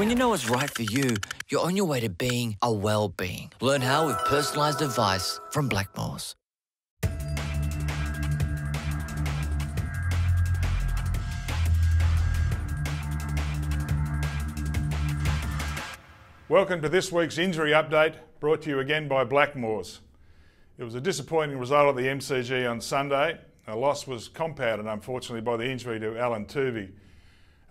When you know what's right for you, you're on your way to being a well-being. Learn how with personalised advice from Blackmores. Welcome to this week's injury update, brought to you again by Blackmores. It was a disappointing result at the MCG on Sunday. A loss was compounded, unfortunately, by the injury to Alan Toovey.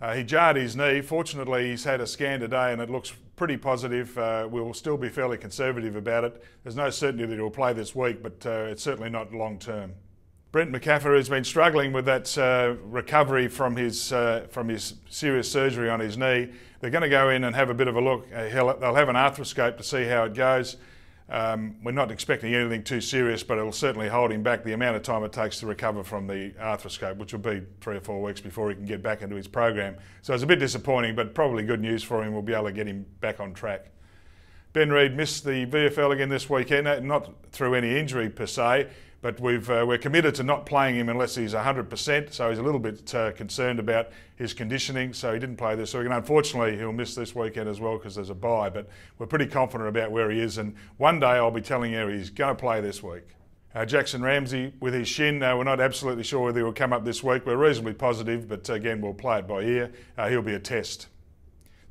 Uh, he jarred his knee. Fortunately, he's had a scan today and it looks pretty positive. Uh, we'll still be fairly conservative about it. There's no certainty that he'll play this week, but uh, it's certainly not long term. Brent Macaffer has been struggling with that uh, recovery from his uh, from his serious surgery on his knee. They're going to go in and have a bit of a look. Uh, they'll have an arthroscope to see how it goes. Um, we're not expecting anything too serious, but it'll certainly hold him back the amount of time it takes to recover from the arthroscope, which will be three or four weeks before he can get back into his program. So it's a bit disappointing, but probably good news for him. We'll be able to get him back on track. Ben Reid missed the VFL again this weekend, not through any injury per se, but we've, uh, we're committed to not playing him unless he's 100%. So he's a little bit uh, concerned about his conditioning. So he didn't play this week. And unfortunately, he'll miss this weekend as well because there's a bye. But we're pretty confident about where he is. And one day I'll be telling you he's going to play this week. Uh, Jackson Ramsay with his shin, uh, we're not absolutely sure whether he'll come up this week. We're reasonably positive, but again, we'll play it by ear. Uh, he'll be a test.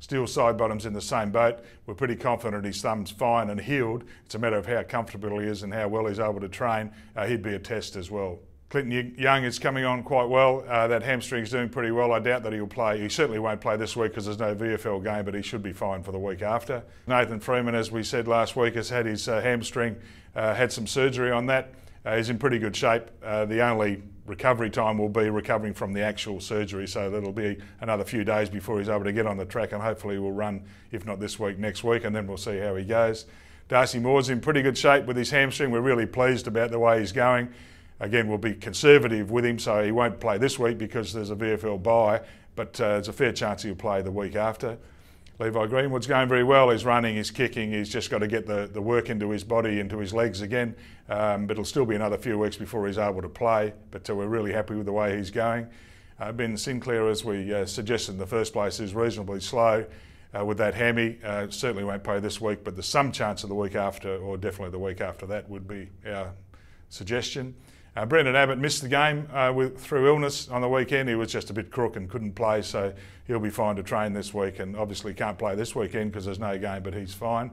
Steele Sidebottom's in the same boat. We're pretty confident his thumb's fine and healed. It's a matter of how comfortable he is and how well he's able to train. Uh, he'd be a test as well. Clinton Young is coming on quite well. Uh, that hamstring's doing pretty well. I doubt that he'll play. He certainly won't play this week because there's no VFL game, but he should be fine for the week after. Nathan Freeman, as we said last week, has had his uh, hamstring, uh, had some surgery on that. Uh, he's in pretty good shape. Uh, the only recovery time will be recovering from the actual surgery, so that'll be another few days before he's able to get on the track, and hopefully we'll run, if not this week, next week, and then we'll see how he goes. Darcy Moore's in pretty good shape with his hamstring. We're really pleased about the way he's going. Again, we'll be conservative with him, so he won't play this week because there's a VFL bye, but uh, there's a fair chance he'll play the week after. Levi Greenwood's going very well. He's running, he's kicking, he's just got to get the, the work into his body, into his legs again. Um, but it'll still be another few weeks before he's able to play. But uh, we're really happy with the way he's going. Uh, ben Sinclair, as we uh, suggested in the first place, is reasonably slow uh, with that hammy. Uh, certainly won't play this week, but there's some chance of the week after, or definitely the week after that, would be our suggestion. Uh, Brendan Abbott missed the game uh, with, through illness on the weekend. He was just a bit crook and couldn't play, so he'll be fine to train this week and obviously can't play this weekend because there's no game, but he's fine.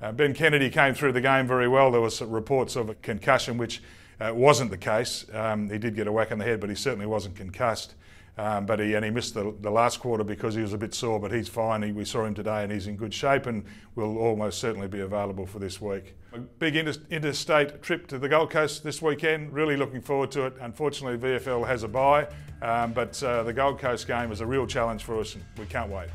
Uh, ben Kennedy came through the game very well. There was reports of a concussion, which uh, wasn't the case. Um, he did get a whack on the head, but he certainly wasn't concussed. Um, but he and he missed the, the, last quarter because he was a bit sore, but he's fine. He, we saw him today and he's in good shape and will almost certainly be available for this week. A big inter interstate trip to the Gold Coast this weekend. Really looking forward to it. Unfortunately, VFL has a bye, um, but uh, the Gold Coast game is a real challenge for us and we can't wait.